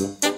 you.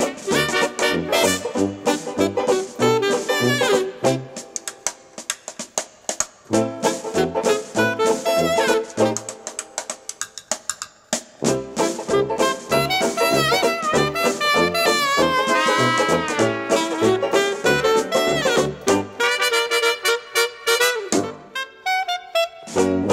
Bye.